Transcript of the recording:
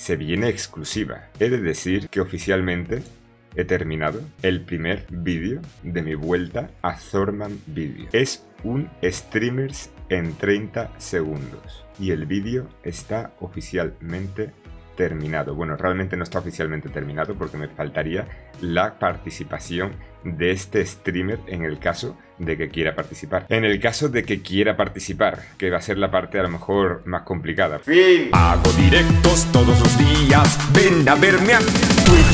se viene exclusiva. He de decir que oficialmente he terminado el primer vídeo de mi vuelta a Thorman Video. Es un streamers en 30 segundos y el vídeo está oficialmente terminado. Bueno, realmente no está oficialmente terminado porque me faltaría la participación de este streamer en el caso de que quiera participar. En el caso de que quiera participar, que va a ser la parte a lo mejor más complicada. Fin. Hago directos todos los días. Ven a verme a Twitch.